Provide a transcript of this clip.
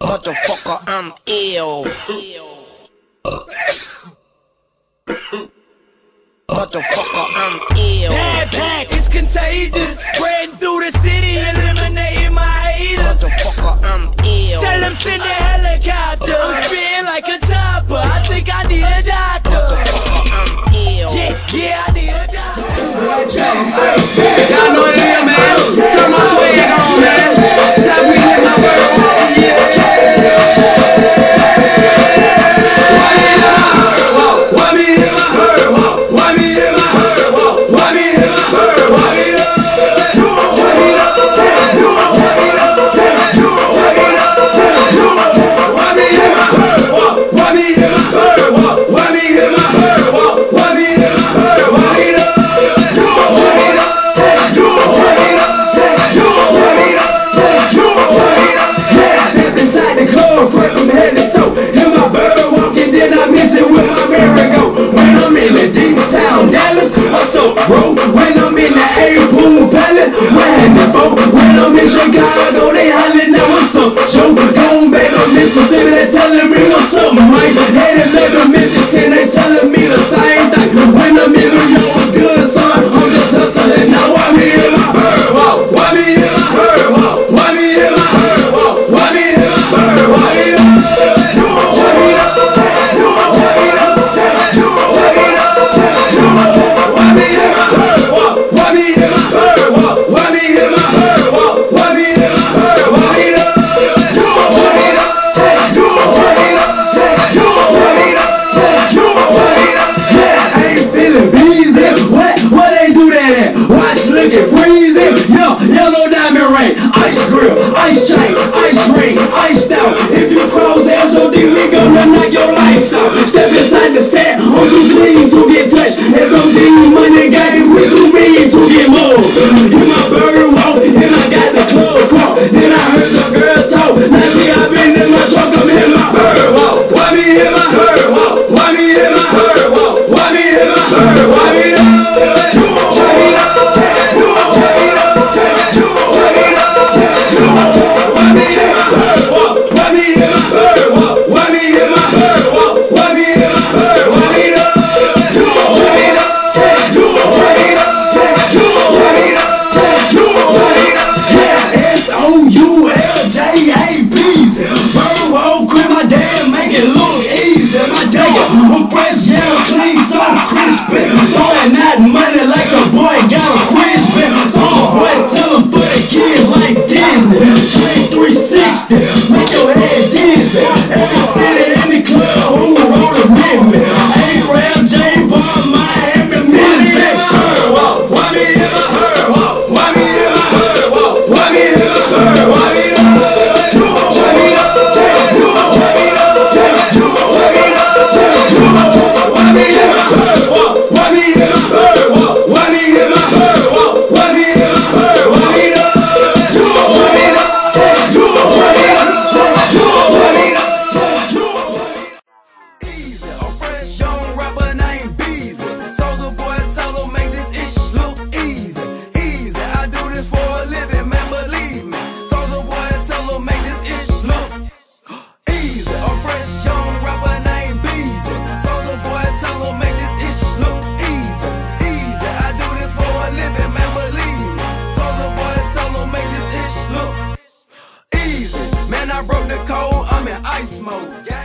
Motherfucker, I'm ill. Motherfucker, I'm ill. Bad pack is contagious. Spreading through the city, eliminating my haters. Motherfucker, I'm ill. Tell them send the helicopter. Uh-huh. Where in. Yo, yellow diamond ring, ice grill, ice shake. ice mode.